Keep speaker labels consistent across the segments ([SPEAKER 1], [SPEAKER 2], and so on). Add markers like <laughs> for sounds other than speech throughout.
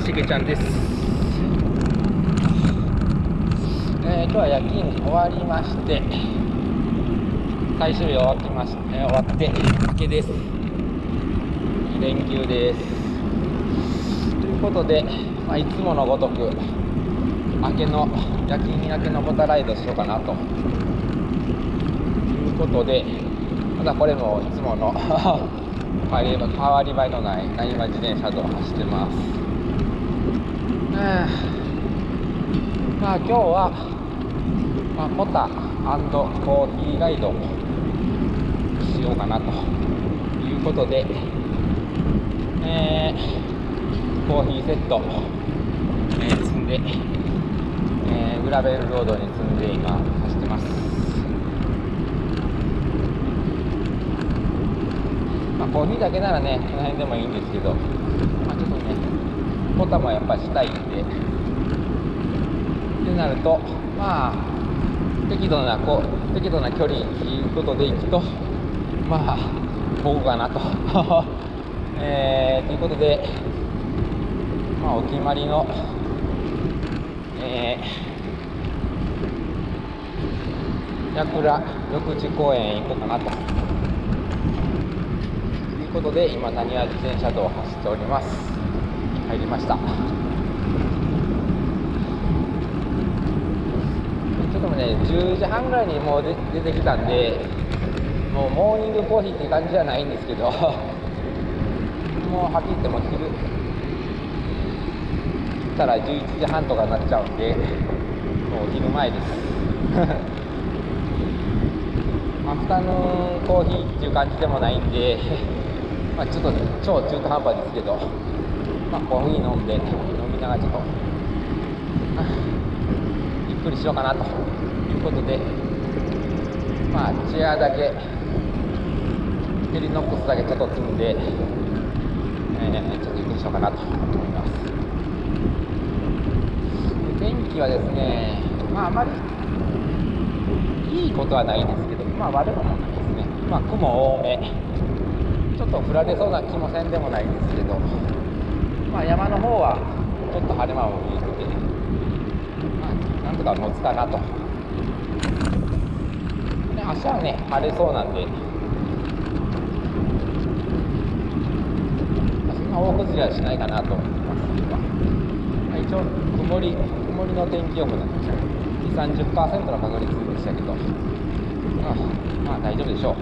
[SPEAKER 1] しげちゃんです。えー、今日は夜勤終わりまして、最終日終わってまし、えー終わって明けです。連休です。ということで、まあ、いつものごとく明けの夜勤明けのボタライドしようかなということで、まだこれもいつもの <laughs> 変わり変わり映えのない何今自転車道を走ってます。まあ今日は、まあ、ポタコーヒーガイドしようかなということで、えーコーヒーセット、えー積んで、えーグラベルロードに積んで今走ってます。まあ、コーヒーだけならね、この辺でもいいんですけど、ポタもやっぱしたいんで、ってなると、まあ、適度なこう適度な距離ということでいくと、まあ、ここかなと。<laughs> えー、ということで、まあ、お決まりの、えー、矢倉緑地公園へ行こうかなと。ということで今なにわ自転車道を走っております入りました。ちょっともね10時半ぐらいにもう出出てきたんでもうモーニングコーヒーって感じじゃないんですけど <laughs> もうはっきり言っても昼来たら11時半とかになっちゃうんでもう昼前です。アフタヌーンコーヒーっていう感じでもないんで、<laughs> まあ、ちょっと超中途半端ですけど、まあ、コーヒー飲んで飲みながらちょっと、ゆっくりしようかなということで、まあ、チェアだけヘリノックスだけちょっと積んで、えーちょっとゆっくりしようかなと思います天気はですね、まあ、あまりいいことはないんですけど、まあ悪くもないですね。まあ雲多め。ちょっと降られそうな気もせんでもないんですけど、まあ山の方はちょっと晴れ間も見えてて、まあなんとか持つかなと。で明日はね、晴れそうなんで、そんな大崩れはしないかなと思ってます。まあ、一応曇り、曇りの天気予報なんですよ。2、30%の確率でしたけど、まあ、まあ大丈夫でしょう。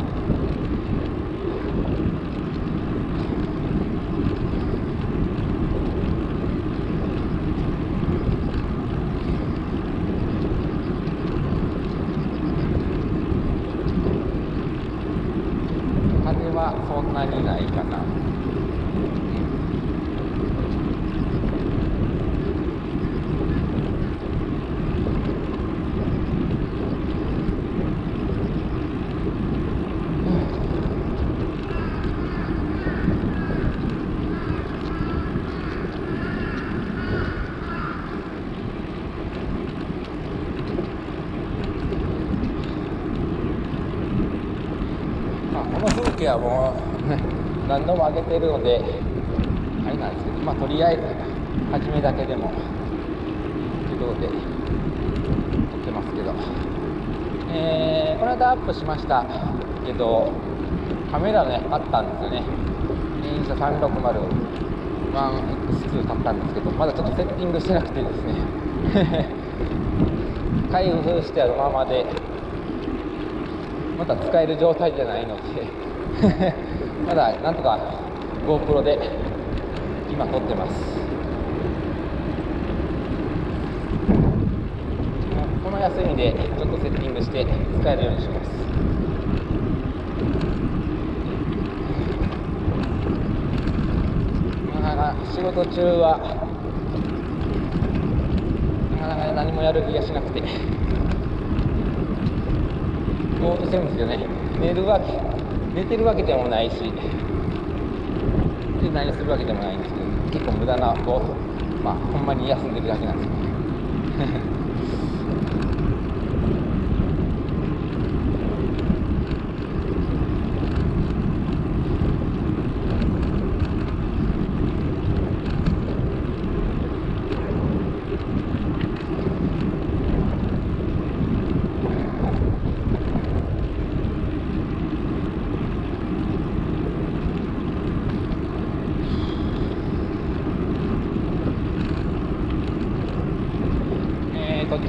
[SPEAKER 1] 風はそんなにないかな。まあ、この風景はもう、ね、何度も上げてるので、あれなんですけど、まあ、とりあえず、初めだけでも、ということで、撮ってますけど、えー、この間アップしましたけど、カメラね、あったんですよね。インスタ360 1X2 買ったんですけど、まだちょっとセッティングしてなくてですね、<laughs> 開封してあるままで、まだ使える状態じゃないのでまだなんとか GoPro で今撮ってます。この休みでちょっとセッティングして使えるようにします。まあ仕事中はなかなか何もやる気がしなくてぼーっとしてるんですよね。寝るわけ。寝てるわけでもないしで何するわけでもないんですけど結構無駄なこうまあほんまに休んでるだけなんですけどね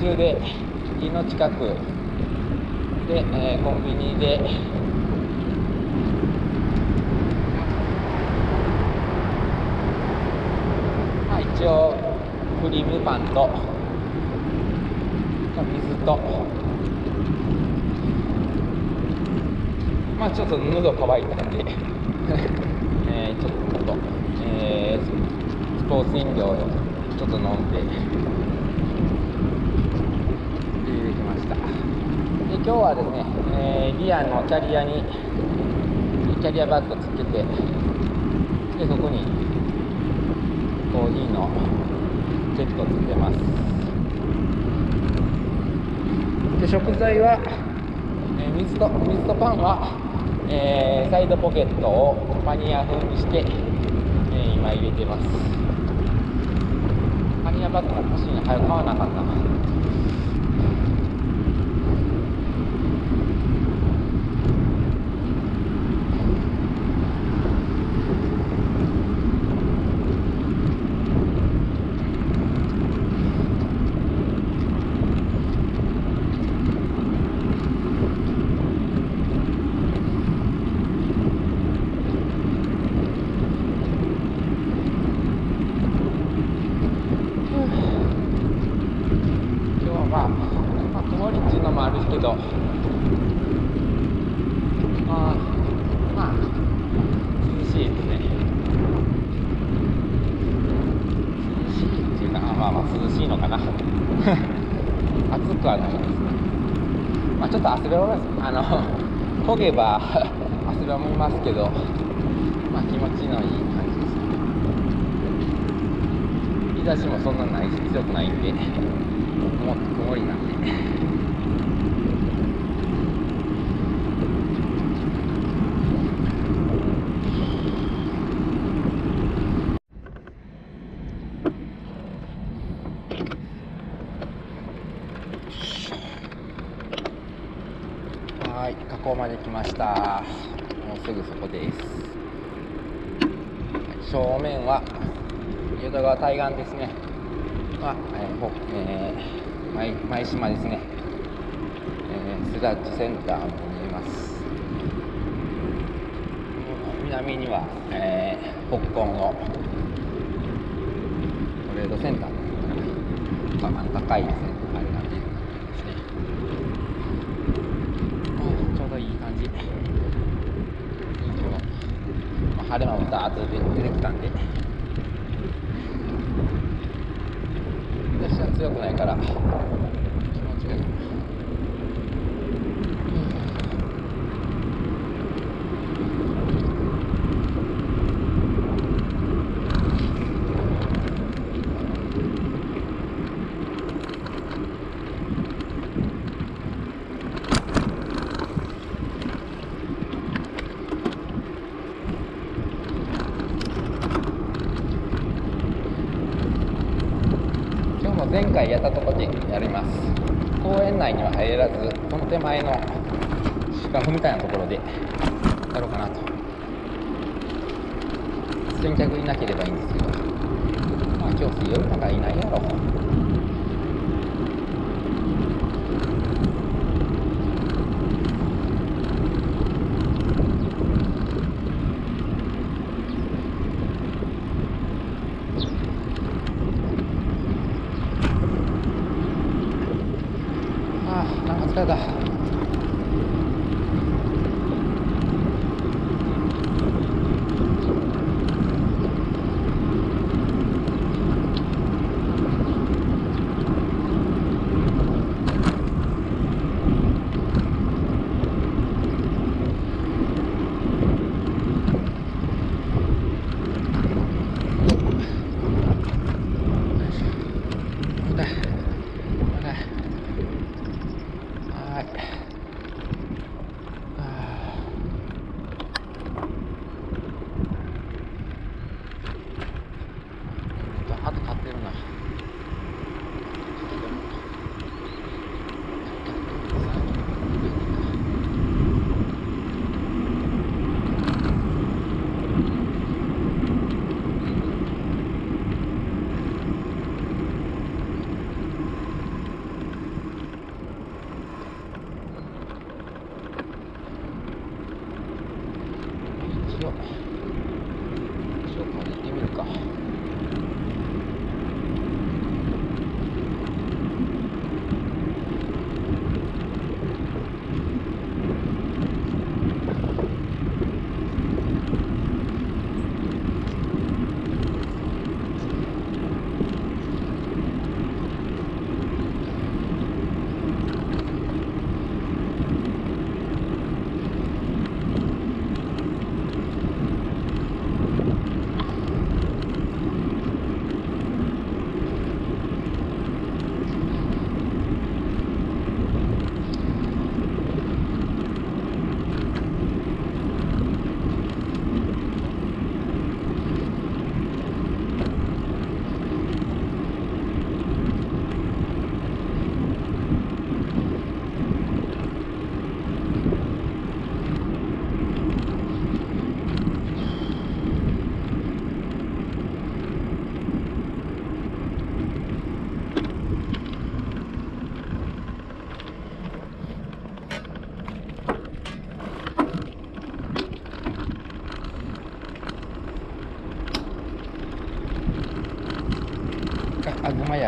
[SPEAKER 1] 中で家の近く。で、えー、コンビニで。まあ一応クリームパンと。水と。まあちょっと喉乾いたんで。<laughs> えー、ちょっと、えー、スポーツ飲料をちょっと飲んで出てきましたで今日はですね、えー、リアのキャリアにキャリアバッグつけてでそこにコーヒーのセットつけてます。で食材は、えー、水と水とパンはえー、サイドポケットをマニア風にして、えー、今入れてます。マニアバッグも欲しいの早く買わなあかんな。漕げば汗ばみますけど、まあ、気持ちのいい感じです日差しもそんなないし強くないんでもっと曇りなんで。ました。もうすぐそこです。正面は淀川対岸ですね。は、えーえー、舞舞島ですね、えー、スラッジセンターも見えます。南には、えー、北根のトレードセンターかな。高いですね晴れ間もダーッと出てきたんで。日差しは強くないから気持ちがいい前回やったとこでやります公園内には入らずこの手前の芝生みたいなところでやろうかなと。先客いなければいいんですけどまあ今日水曜日だかいないやろ。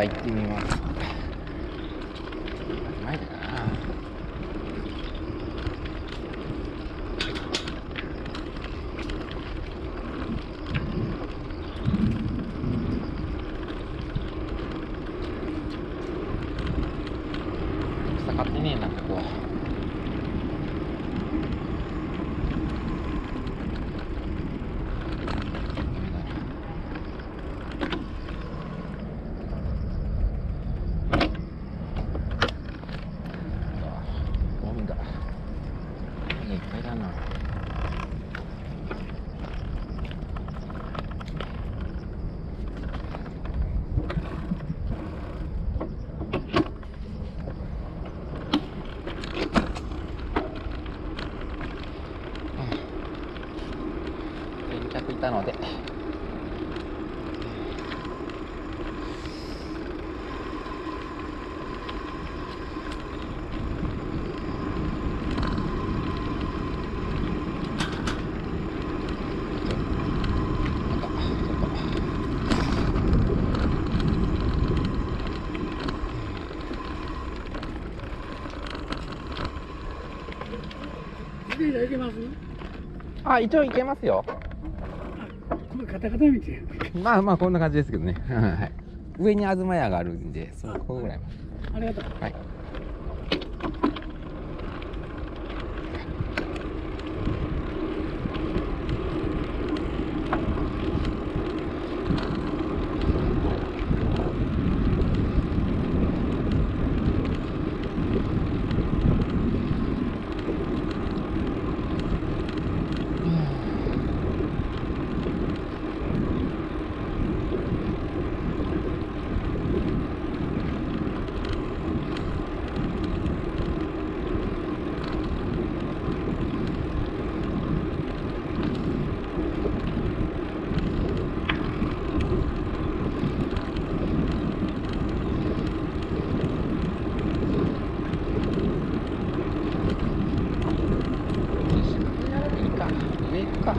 [SPEAKER 1] 行ってみます東屋だな草買ってねえなここゴミだいっぱいだな先着いたのでなんかちょっと
[SPEAKER 2] 自転車行けます
[SPEAKER 1] あ一応いけますよ。
[SPEAKER 2] これカタカタ道。や
[SPEAKER 1] まあまあこんな感じですけどね。<laughs> はい。上に東屋があるんでそこぐらい。まで
[SPEAKER 2] ありがとう。
[SPEAKER 1] はいいいか上行くか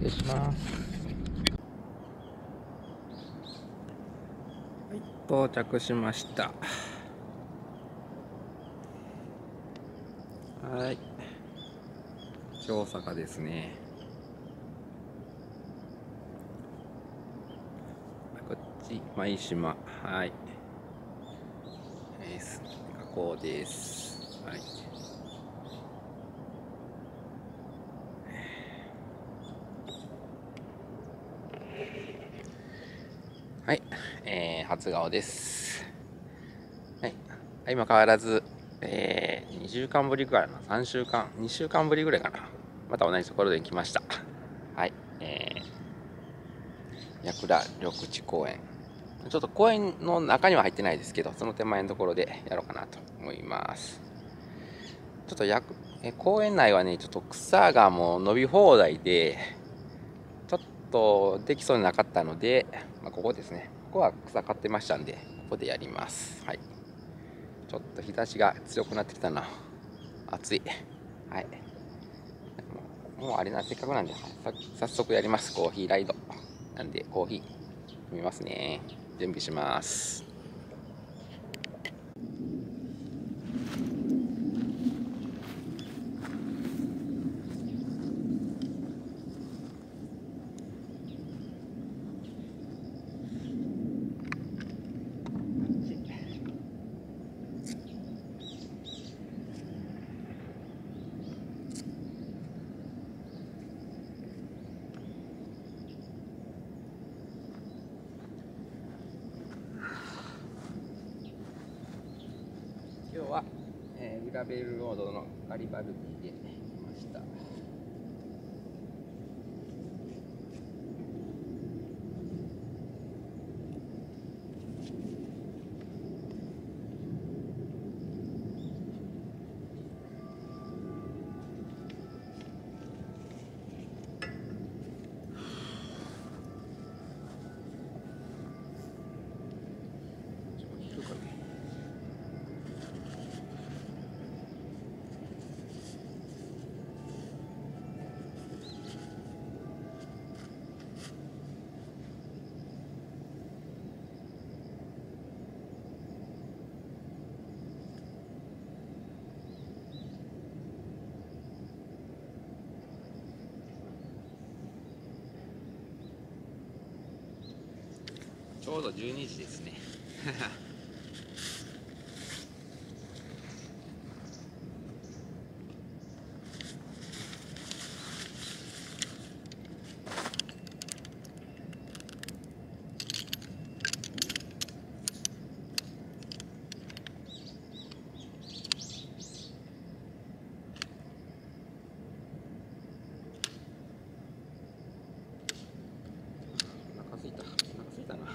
[SPEAKER 1] 失礼しますはい到着しました。はい。大阪ですね。こっち舞島。はい。です河口です。はい、えー、初顔です。はい、今変わらず、えー、2週間ぶりぐらいかな、3週間、2週間ぶりぐらいかな。また同じところで来ました。はい、えー、矢倉緑地公園ちょっと公園の中には入ってないですけどその手前のところでやろうかなと思いますちょっとやえ公園内はねちょっと草がもう伸び放題でちょっとできそうになかったので、まあ、ここですねここは草刈ってましたんでここでやります。はい。ちょっと日差しが強くなってきたな。暑い。はい。もうあれなせっかくなんで早速やります。コーヒーライド。なんでコーヒー飲みますね。準備します今日は、えー、グラベルロードのガリバルディで来ましたちょっと低くねちょうど12時ですねお腹すいたお腹すいたなよ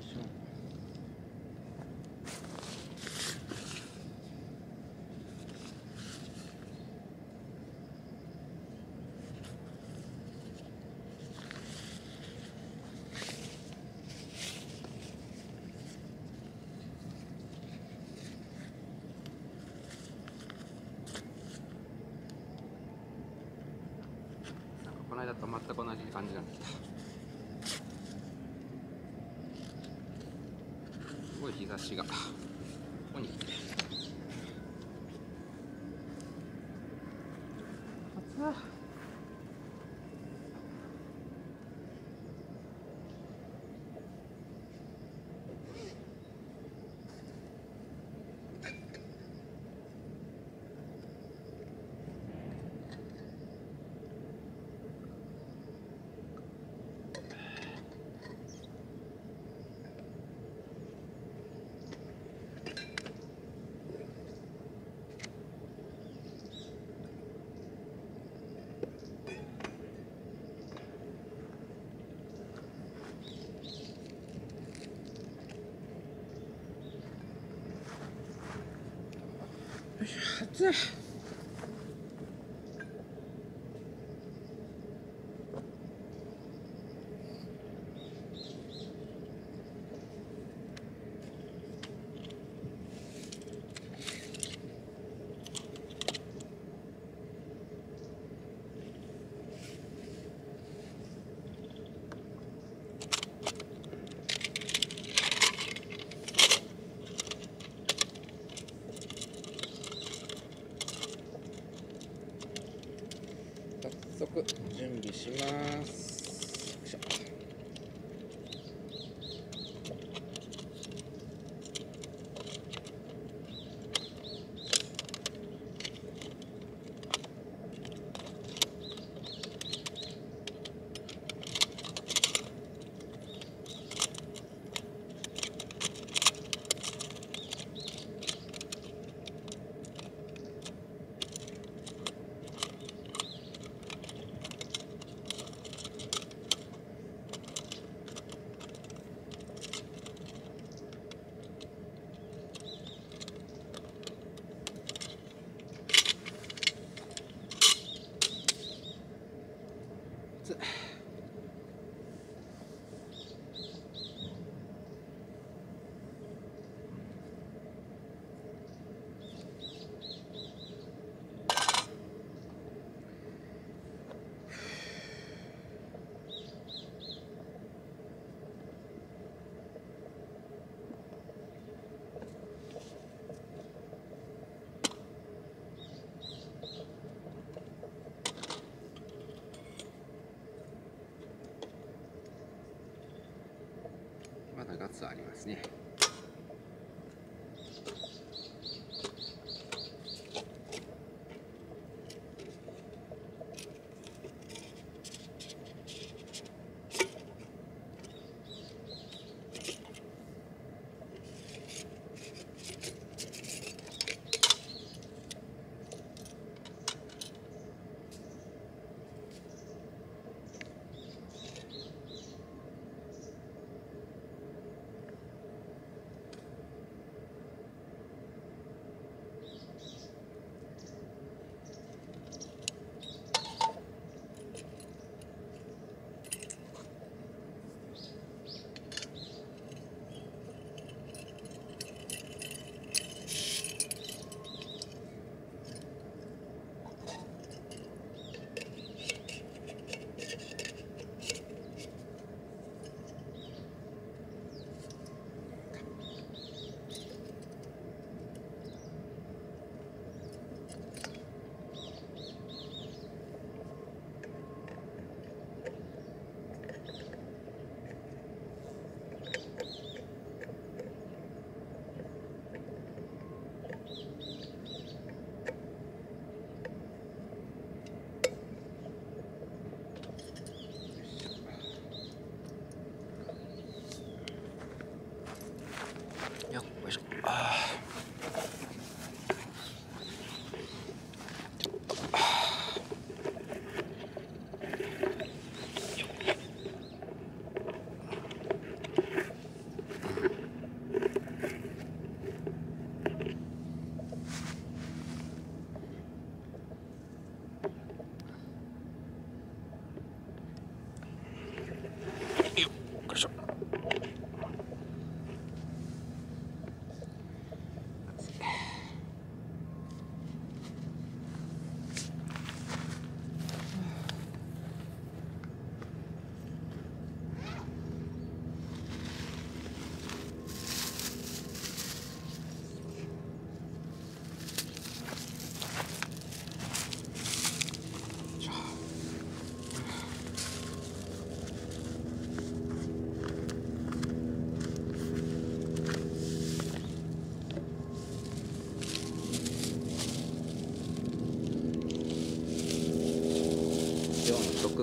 [SPEAKER 1] いしょなんかこの間と全く同じ感じになってきた。すごい日差しが。暑2つありますね。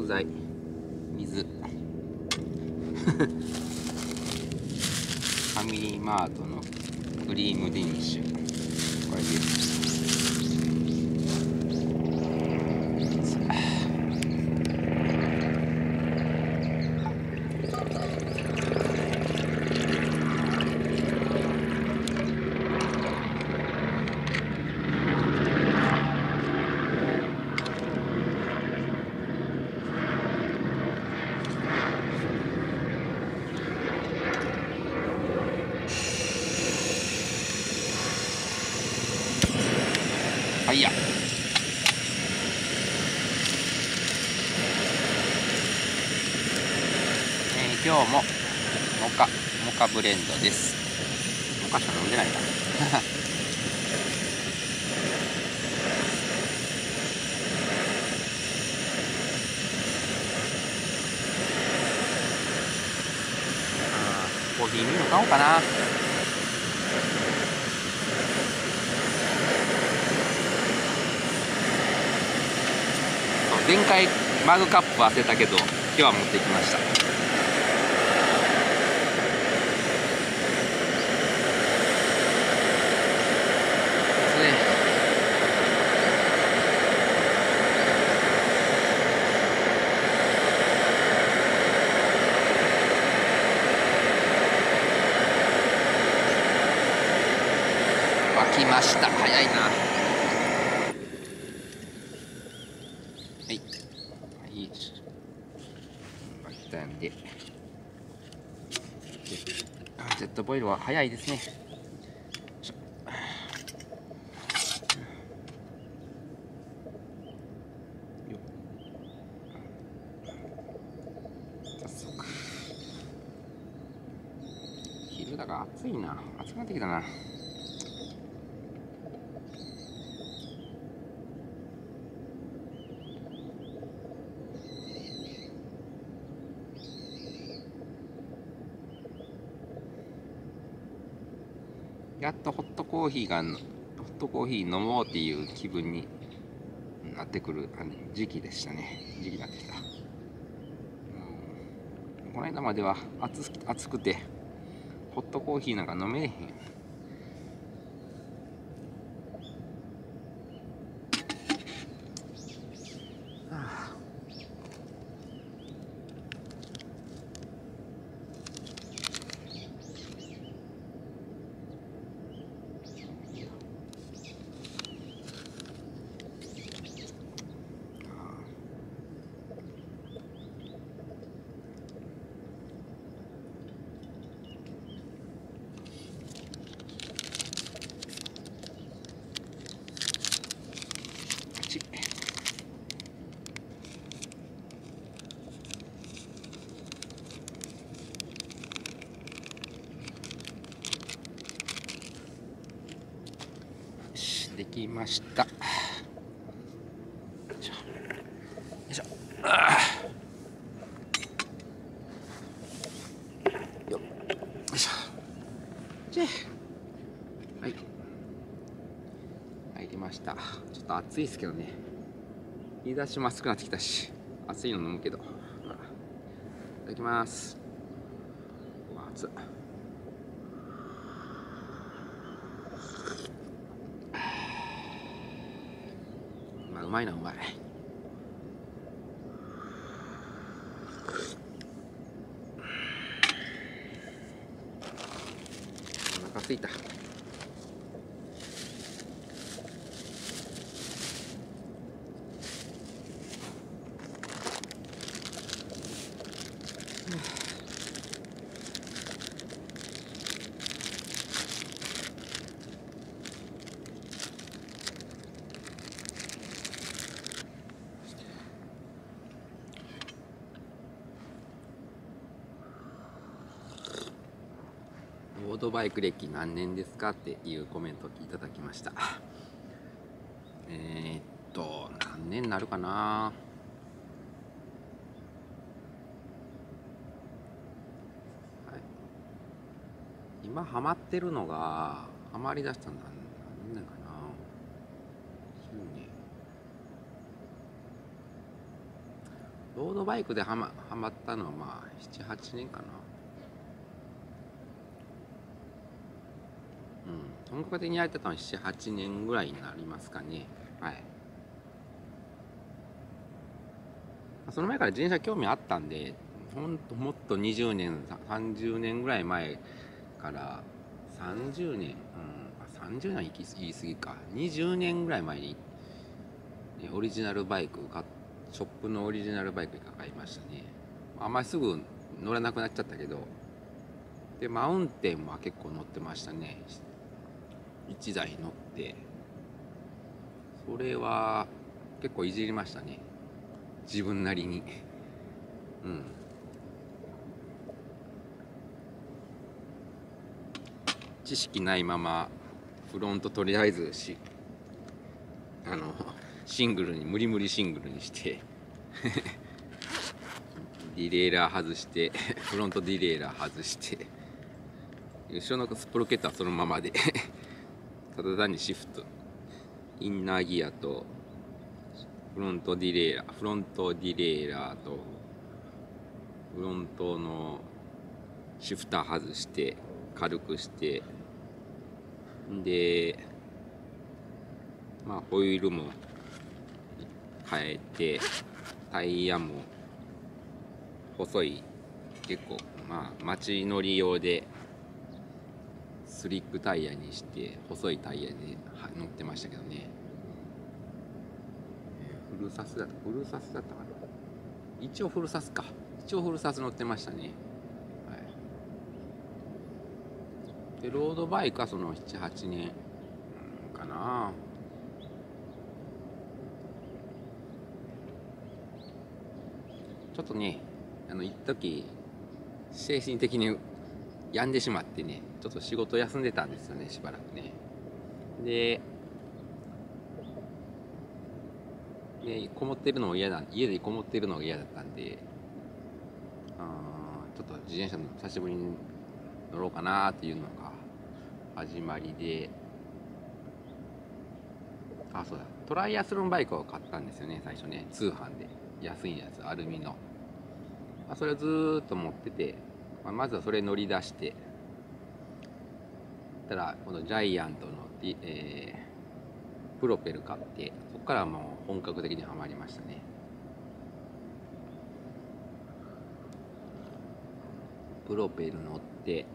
[SPEAKER 1] 食材。水。<laughs> ファミリーマートのクリームデニッシュこれですはいやえー今日もモカモカブレンドです。モカしか飲んでないな。コーヒーミル買おうかな。前回マグカップ忘れたけど今日は持ってきましたそれ沸きました。早いな。はい。はい。沸きたんで。でジェットボイルは早いですねよいしょよ早速昼だから暑いな暑くなってきたなよやっとホットコーヒーがホットコーヒー飲もうっていう気分になってくるあの時期でしたね。時期になってきた、うん、この間までは暑暑くてホットコーヒーなんか飲めへん。きました。よいしょ。よいしょ。あーよいしょじゃはい。入りました。ちょっと暑いですけどね。日差しも暑くなってきたし暑いの飲むけど。いただきますうわ暑いまあうまいなうまいお腹すいたロードバイク歴何年ですかっていうコメントをいただきました。えー、っと何年になるかな？今ハマってるのがハマりだしたのは何年かな？10年。ロードバイクでハマハマったのはまあ78年かなうん、本格的にやってたのは78年ぐらいになりますかね。はい。その前から自転車興味あったんでほんともっと20年30年ぐらい前から30年、うん、30年は言い過ぎか。20年ぐらい前にオリジナルバイクショップのオリジナルバイクが買いましたね。あんまりすぐ乗らなくなっちゃったけどでマウンテンは結構乗ってましたね。1台乗ってそれは結構いじりましたね。自分なりに。うん。知識ないままフロントとりあえずしあのシングルに無理無理シングルにして <laughs> ディレイラー外してフロントディレイラー外して後ろのスプロケットはそのままで。ただ単にシフト。インナーギアとフロントディレイラーフロントディレイラーとフロントのシフター外して軽くしてでまあホイールも変えてタイヤも細い結構まあ街乗り用でスリックタイヤにして細いタイヤで乗ってましたけどね。えーフルサスだったフルサスだったかな。一応フルサスか。一応フルサス乗ってましたね。はい。でロードバイクはその78年かな。ちょっとねあの一時精神的に病んでしまってねちょっと仕事休んでたんですよねしばらくね。ででこもってるのも嫌だ家でこもってるのが嫌だったんであーちょっと自転車の久しぶりに乗ろうかなっていうのが始まりで。あそうだ。トライアスロンバイクを買ったんですよね最初ね。通販で。安いやつアルミの、あ、それをずっと持ってて、まあ、まずはそれ乗り出してたらこのジャイアントの、えープロペル買ってそこからもう本格的にはまりましたね。プロペル乗って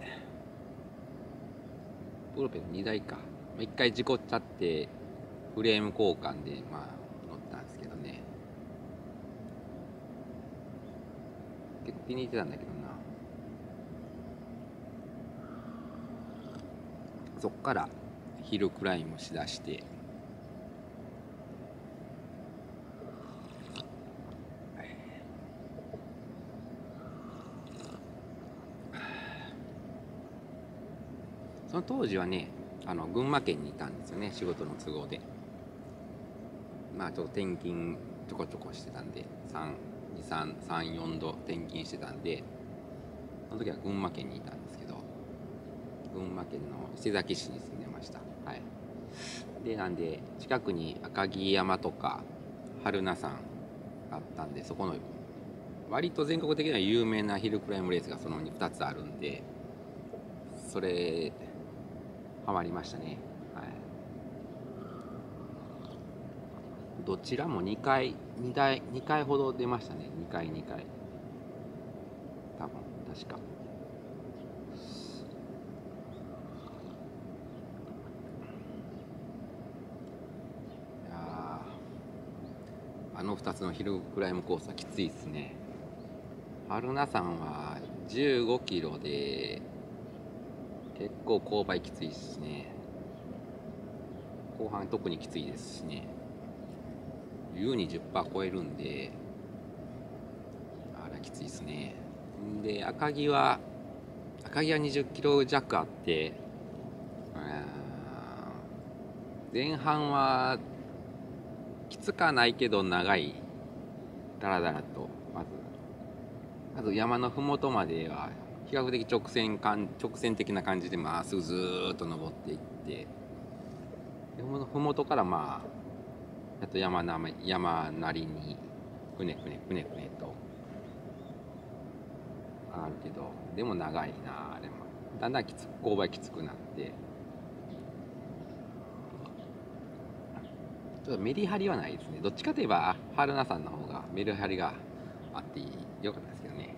[SPEAKER 1] プロペル2台か。1回事故っちゃってフレーム交換でまあ乗ったんですけどね。結構気に入ってたんだけどな。そっからヒルクライムしだしてその当時はねあの群馬県にいたんですよね仕事の都合で。まあちょっと転勤ちょこちょこしてたんで334度転勤してたんでその時は群馬県にいたんですけど。群馬県の伊勢崎市に住んでました。はい。でなんで近くに赤城山とか榛名山があったんでそこの割と全国的には有名なヒルクライムレースがその2つあるんでそれハマりましたね。はい。どちらも2回2台2回ほど出ましたね。2回2回。多分確かいやーあの2つのヒルクライムコースはきついですね。春名山は15キロで結構勾配きついですしね。後半特にきついですしね。優に10%超えるんであらきついですね。で赤城は赤城は20キロ弱あって前半はきつかないけど長い。だらだらと。まず。まず山の麓までは比較的直線かん直線的な感じでまっすぐずっと登っていって。でふもとからまあやっと山な山なりにくねくねくねくねと。上がるけどでも長いなあれも。だんだんきつ勾配きつくなって。ちょっとメリハリはないですね。どっちかといえば春菜さんの方がメリハリがあってよかったですけどね。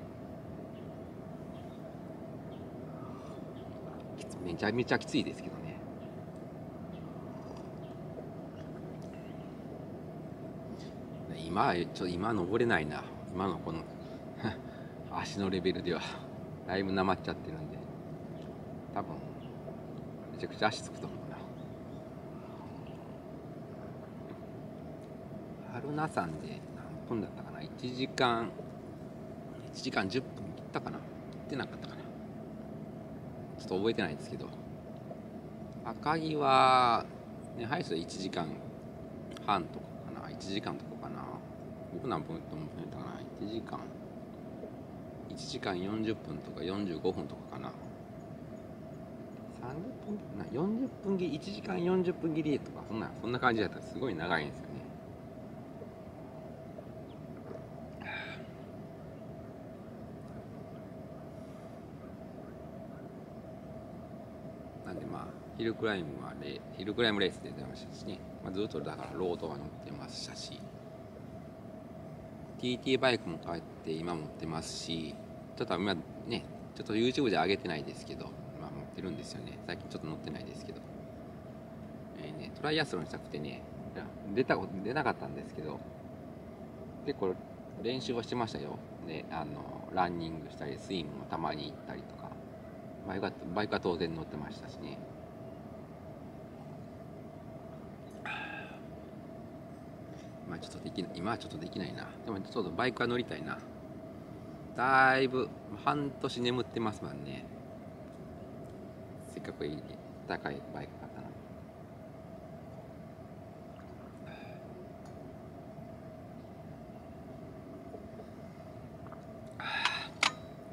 [SPEAKER 1] めちゃめちゃきついですけどね。今ちょっと今登れないな。今のこの <laughs> 足のレベルではだいぶなまっちゃってるんで。多分めちゃくちゃ足つくと思うな春名山で何分だったかな？1時間。1時間10分切ったかな？切ってなかったかな？ちょっと覚えてないですけど。赤城は、ね、ハイスで1時間半とかかな？1時間とかかな？僕何分と思ったかな？1時間。1時間40分とか45分とかかな？30分？な40分切り1時間40分切りとかそんなそんな感じだった。らすごい長いんですよねなんでまあヒルクライムはレヒルクライムレースで出ましたしね、まあ、ずっとだからロードは乗ってましたし。TT バイクも買って今持ってますしちょっと今ねちょっと YouTube で上げてないですけどまあ持ってるんですよね。最近ちょっと乗ってないですけど。えー、ねトライアスロンしたくてね出た出なかったんですけど結構練習はしてましたよ。であのランニングしたりスイムもたまに行ったりとか。バイクはバイクは当然乗ってましたしねまあちょっとできない今はちょっとできないな。でもちょっとバイクは乗りたいな。だいぶ半年眠ってますもんね。せっかくいい高いバイク買ったの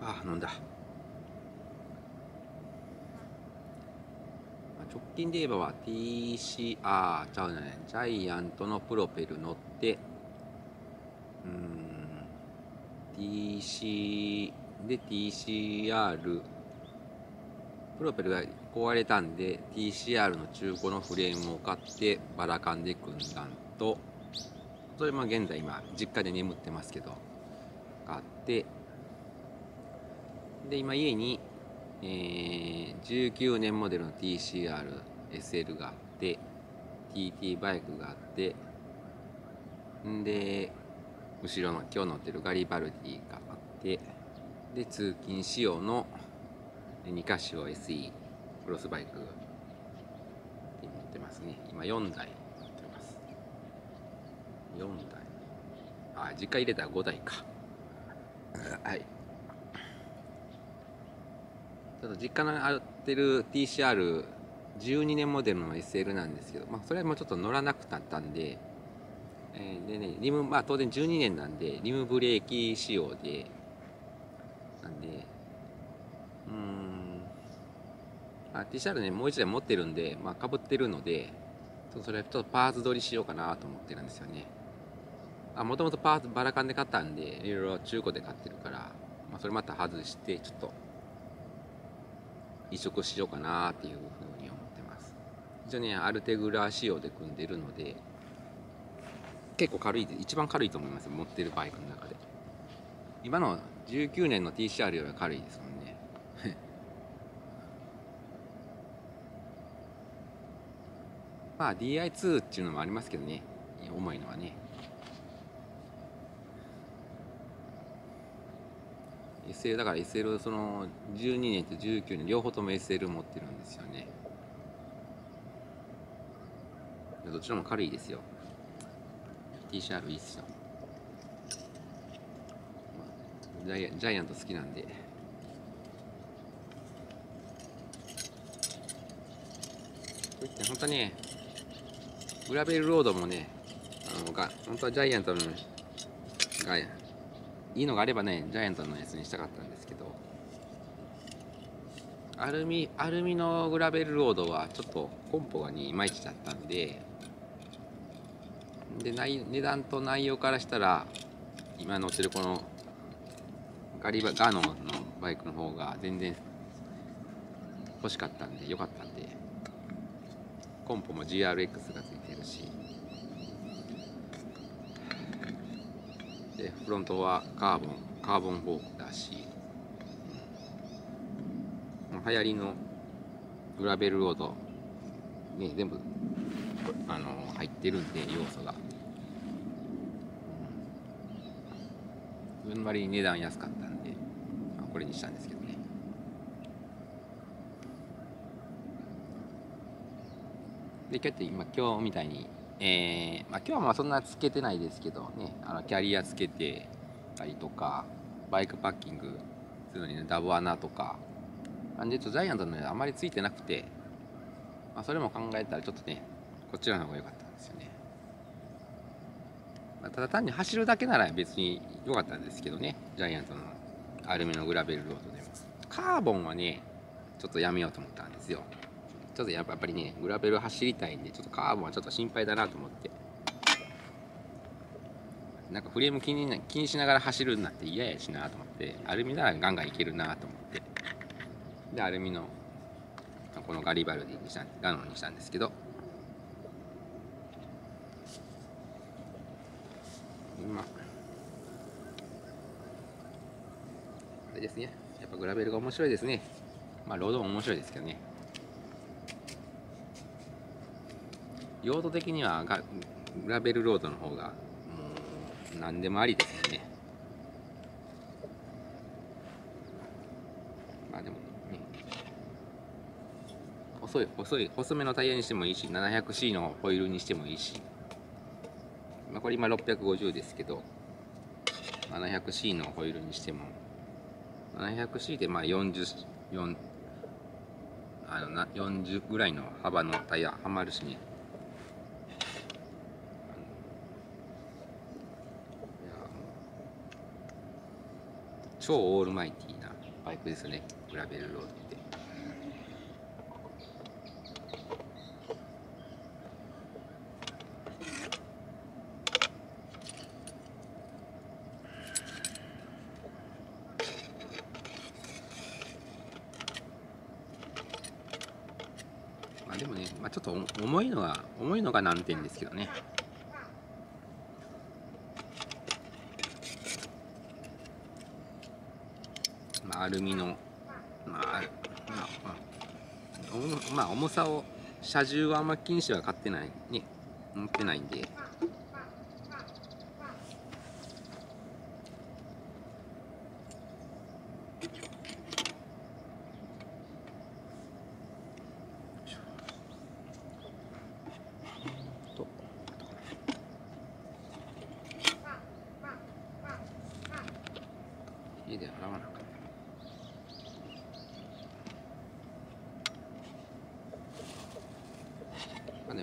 [SPEAKER 1] <sighs> ああ飲んだ。直近で言えば TC あーちゃうねジャイアントのプロペル乗ってうん TC で TCR プロペルが壊れたんで TCR の中古のフレームを買ってバラカンで組んだんとそれも現在今実家で眠ってますけど買ってで今家に、えー19年モデルの TCRSL があって TT バイクがあってんで後ろの今日乗ってるガリバルディがあってで通勤仕様の2カシオ SE クロスバイクに乗ってますね。今4台乗ってます。4台。あ実家入れたら5台か。はい。ちょっと実家のあってる TCR12 年モデルの SL なんですけど、まあ、それはもうちょっと乗らなくなったんで、えーでね、リム、まあ当然12年なんで、リムブレーキ仕様で、なんで、うーん、あ TCR ね、もう一台持ってるんで、まあ被ってるので、ちょっとそれちょっとパーツ取りしようかなと思ってるんですよね。あ、もともとパーツバラカンで買ったんで、いろいろ中古で買ってるから、まあそれまた外して、ちょっと、移植しようかなっていうふうに思ってます。一応ねアルテグラ仕様で組んでるので結構軽い一番軽いと思います持ってるバイクの中で。今の19年の TCR よりは軽いですもんね。<laughs> まあ DI2 っていうのもありますけどね。重いのはね。SL だから SL その12年と19年両方とも SL 持ってるんですよね。どちらも軽いですよ。TCR いいっすよ。ジャイアンジャイアント好きなんで。これって本当ねグラベルロードもねあのが本当はジャイアントのがいいのがあればねジャイアントのやつにしたかったんですけどアルミアルミのグラベルロードはちょっとコンポがにいまいちだったんでで内値段と内容からしたら今乗ってるこのガリバガノのバイクの方が全然欲しかったんで良かったんでコンポも GRX がついてるしでフロントはカーボンカーボンフォークだし、うん、流行りのグラベルロードね全部あの入ってるんで要素が、うん、割に値段安かったんで、まあ、これにしたんですけどね。で今日って今今日みたいにえーまあ、今日はまあそんなつけてないですけどねあのキャリアつけてたりとかバイクパッキングするのにねダブ穴とかなんでちょっとジャイアントのねあまりついてなくて、まあ、それも考えたらちょっとねこっちらの方が良かったんですよね、まあ、ただ単に走るだけなら別に良かったんですけどねジャイアントのアルミのグラベルロードでも。カーボンはねちょっとやめようと思ったんですよ。ちょっとやっぱりね、グラベル走りたいんで、ちょっとカーボンはちょっと心配だなと思って。なんかフレーム気に気にしながら走るなんて嫌やしなと思って、アルミならガンガンいけるなと思って。で、アルミの、このガリバルディにした、ガノンにしたんですけど、今、あれですね、やっぱグラベルが面白いですね。まあ、ロードも面白いですけどね。用途的にはガグラベルロードの方がもう何でもありですね。まあでもね。細い細い細めのタイヤにしてもいいし 700C のホイールにしてもいいし、まあ、これ今650ですけど 700C のホイールにしても 700C でまあ40 4あのな40ぐらいの幅のタイヤはまるしね。超オールマイティーなバイクですね。グラベルロードって。まあでもね、まあ、ちょっと重いのが重いのが難点ですけどね。アルミのまあまあ、まあ、まあ重さを車重はあんま気にしては買ってないね持ってないんで。家で洗わなかった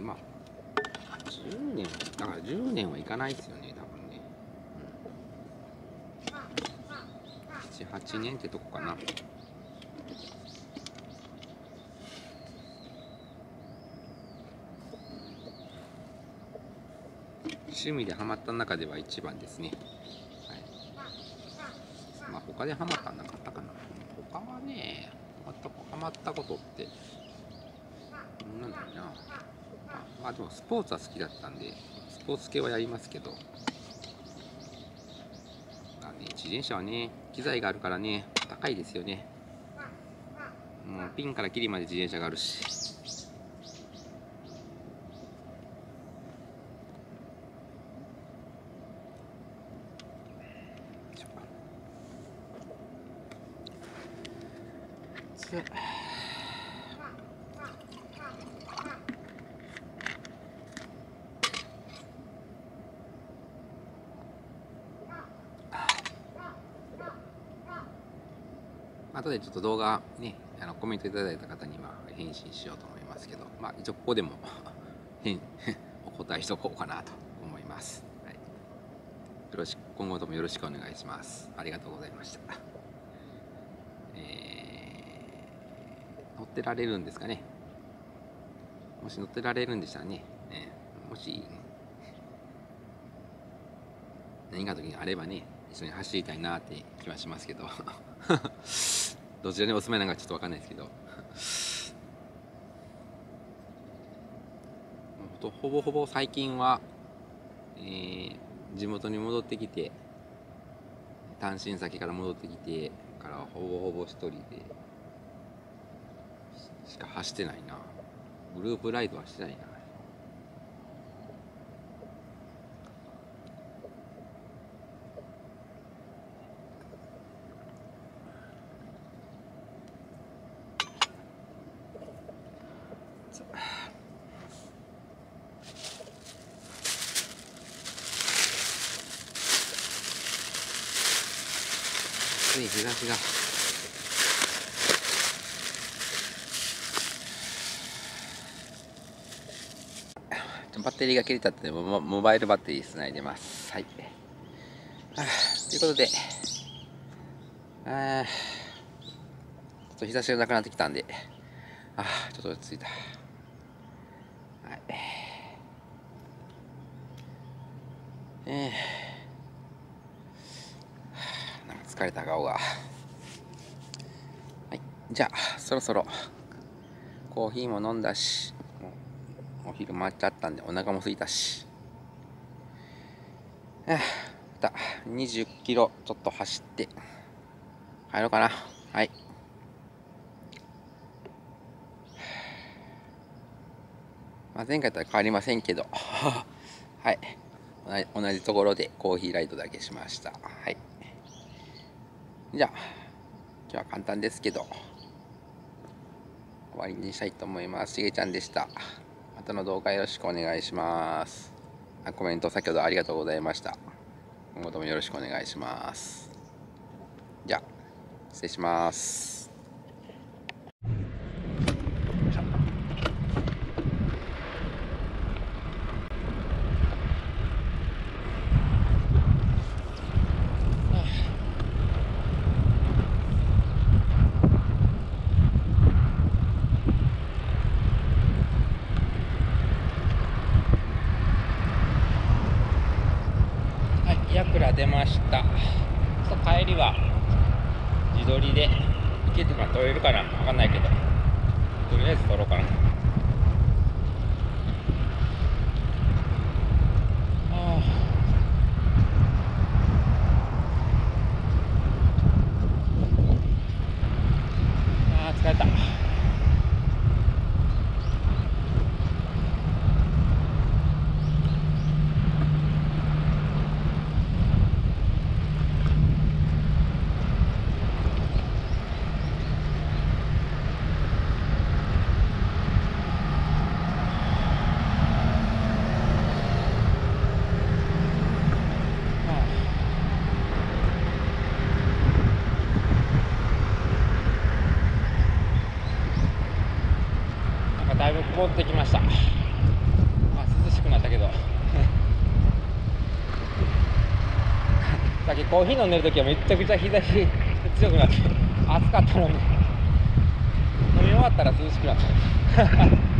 [SPEAKER 1] まあ10年だから10年はいかないですよね多分ね、うん、78年ってとこかな。趣味でハマった中では一番ですね。はい。まあ他でハマったんなかったかな。他はねハマったハマったことってなんだろうなまあでもスポーツは好きだったんでスポーツ系はやりますけど。まあね自転車はね機材があるからね高いですよね。もうピンからキリまで自転車があるし。と動画ねあのコメントいただいた方にまあ返信しようと思いますけどまあ一応ここでも <laughs> <laughs> お答えしとこうかなと思います、はい、よろしく今後ともよろしくお願いします。ありがとうございました。えー、乗ってられるんですかね？もし乗ってられるんでしたらね、えーもし何かの時があればね一緒に走りたいなって気はしますけど。<laughs> どちらにお住まいなのかちょっと分かんないですけど。ほほぼほぼ最近は、えー地元に戻ってきて単身先から戻ってきてからほぼほぼ一人でししか走ってないな。グループライドはしてないな。暑い日差しがバッテリーが切れたってモモバイルバッテリーつないでます。はい。ということでちょっと日差しがなくなってきたんであちょっと落ち着いたはいえーなんか疲れた顔がはいじゃあそろそろ。コーヒーも飲んだし。お昼回っちゃったんでお腹も空いたし。また20キロちょっと走って。帰ろうかな。はい。まあ、前回とは変わりませんけど。<laughs> はい。同じ同じところでコーヒーライトだけしました。はい。じゃあ今日は簡単ですけど。終わりにしたいと思います。しげちゃんでした。またの動画よろしくお願いします。あコメント先ほどありがとうございました。今後ともよろしくお願いします。じゃあ失礼します。持ってきました、まあ、涼しくなったけど。さっきコーヒー飲んでる時はめちゃくちゃ日差し強くなって暑かったのに。飲み終わったら涼しくなった。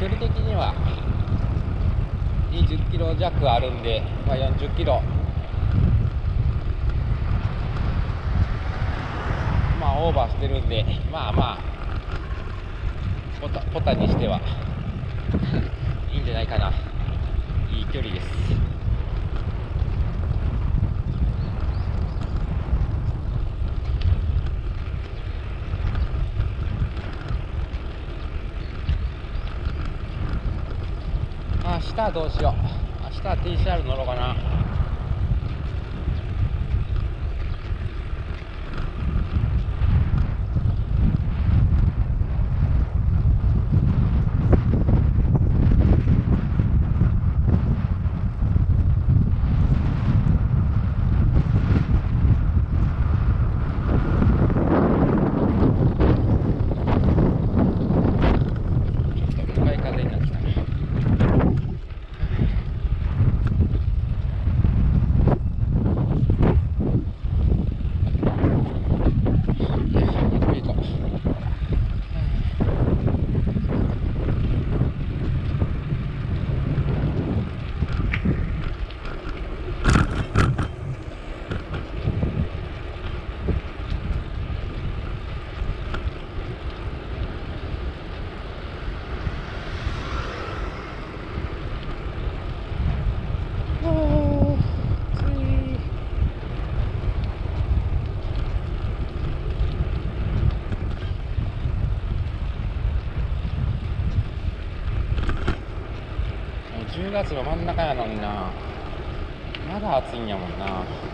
[SPEAKER 1] 距離的には20キロ弱あるんで、まあ、40キロ。まあオーバーしてるんでまあまあポタポタにしてはいいんじゃないかな。いい距離です明日はどうしよう。明日は TCR 乗ろうかなちょっと向かい風になってきたなゆっくり行こうおーついもう10月の真ん中やのにな。まだ暑いんやもんな。